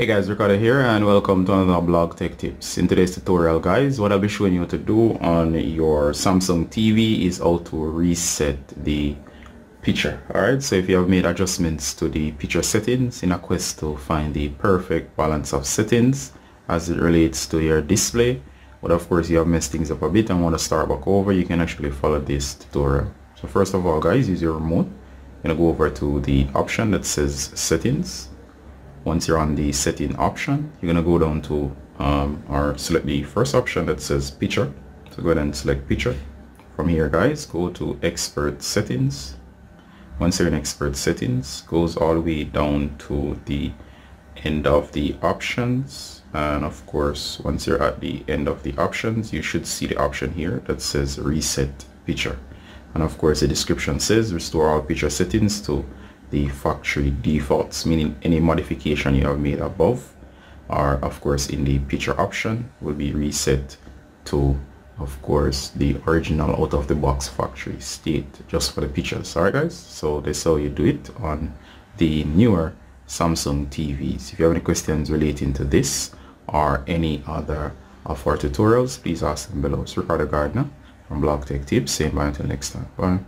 Hey guys, Ricardo here and welcome to another blog tech tips. In today's tutorial guys, what I'll be showing you to do on your Samsung TV is how to reset the picture. Alright, so if you have made adjustments to the picture settings in a quest to find the perfect balance of settings as it relates to your display, but of course you have messed things up a bit and want to start back over, you can actually follow this tutorial. So first of all guys, use your remote. You're going to go over to the option that says settings once you're on the setting option you're going to go down to um, or select the first option that says picture. So go ahead and select picture. From here guys go to expert settings. Once you're in expert settings goes all the way down to the end of the options. And of course once you're at the end of the options you should see the option here that says reset picture. And of course the description says restore all picture settings to the factory defaults meaning any modification you have made above or of course in the picture option will be reset to of course the original out of the box factory state just for the pictures. Alright guys. So that's how you do it on the newer Samsung TVs if you have any questions relating to this or any other of our tutorials please ask them below. It's Ricardo Gardener from Blog Tech Tips. Saying bye until next time. Bye